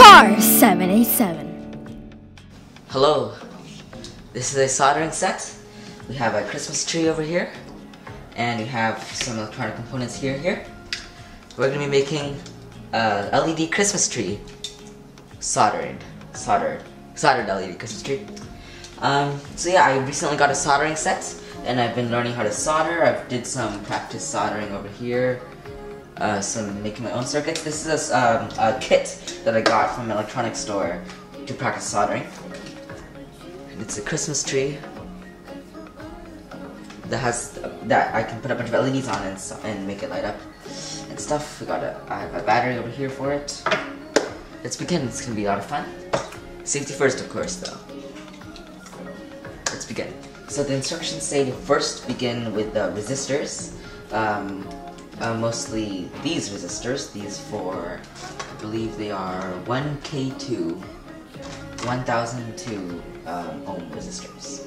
Char 787. Hello, this is a soldering set. We have a Christmas tree over here, and we have some electronic components here here. We're going to be making a LED Christmas tree, soldering, soldered, soldered LED Christmas tree. Um, so yeah, I recently got a soldering set, and I've been learning how to solder. I've did some practice soldering over here, uh, some making my own circuits. This is a, um, a kit that I got from an electronics store to practice soldering. And it's a Christmas tree that has that I can put a bunch of LEDs on and, and make it light up and stuff. We got a I have a battery over here for it. Let's begin. It's gonna be a lot of fun. Safety first, of course, though. Let's begin. So the instructions say to first begin with the resistors. Um, uh, mostly these resistors. These four, I believe they are 1K2, 1002 um, ohm resistors.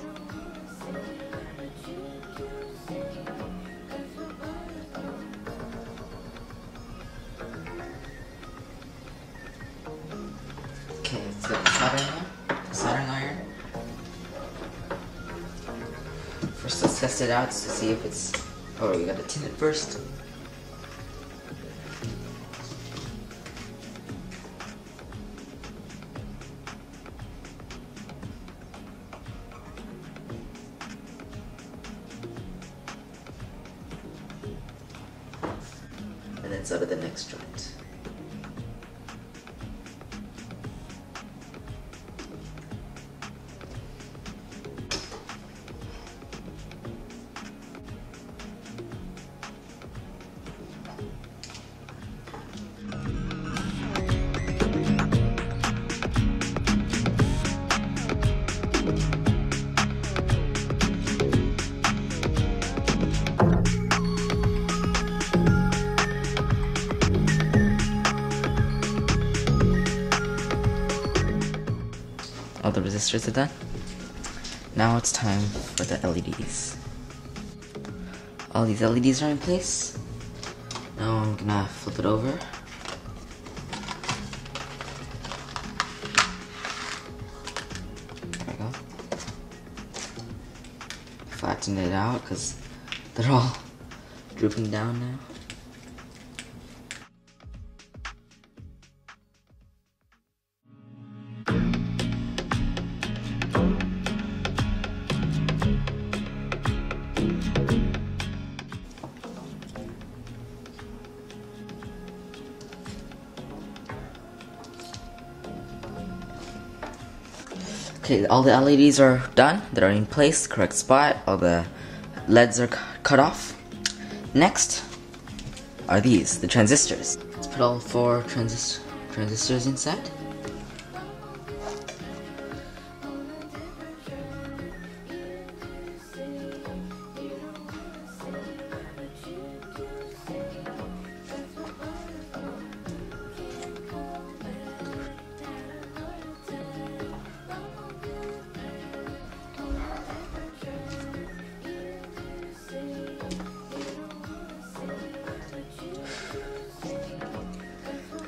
Okay, let's get the soldering iron. Soldering iron. First, let's test it out to see if it's. Oh, we gotta tin it first. And then solder the next joint. All the resistors are done. Now it's time for the LEDs. All these LEDs are in place. Now I'm gonna flip it over. There we go. Flatten it out because they're all drooping down now. Okay, all the LEDs are done. They're in place, correct spot. All the LEDs are cut off. Next are these, the transistors. Let's put all four transist- transistors inside.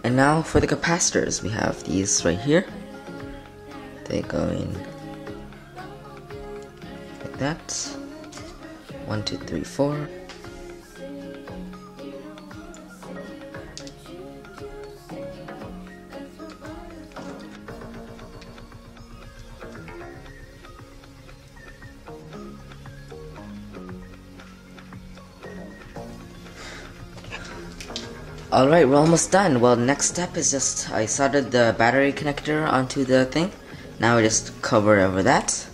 And now for the capacitors, we have these right here. They go in like that. One, two, three, four. Alright, we're almost done. Well, next step is just I soldered the battery connector onto the thing. Now we just cover over that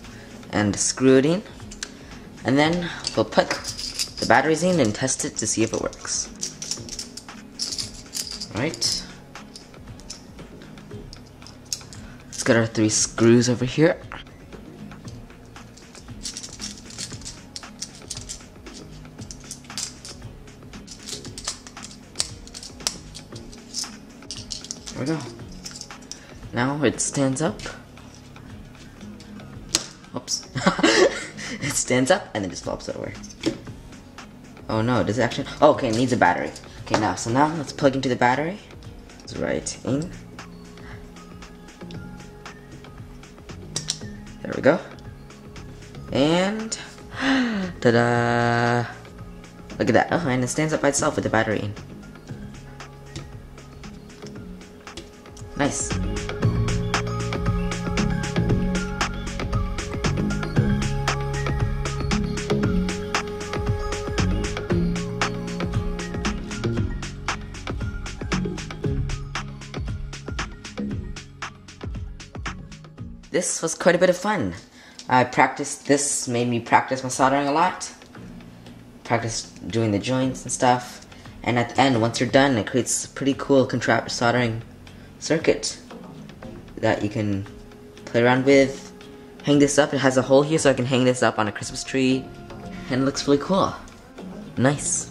and screw it in. And then we'll put the batteries in and test it to see if it works. Alright. Let's get our three screws over here. There we go. Now it stands up. Oops. it stands up and it just flops over. Oh no, does it actually- oh, okay, it needs a battery. Okay, now, so now let's plug into the battery. It's right in. There we go. And, ta-da! Look at that. Oh, and it stands up by itself with the battery in. This was quite a bit of fun. I practiced, this made me practice my soldering a lot. Practice doing the joints and stuff. And at the end, once you're done, it creates a pretty cool contra soldering circuit that you can play around with. Hang this up, it has a hole here so I can hang this up on a Christmas tree. And it looks really cool. Nice.